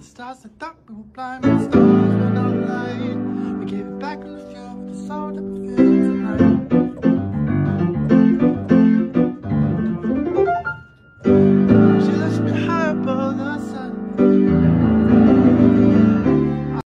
the stars, I thought we were blind, but stars.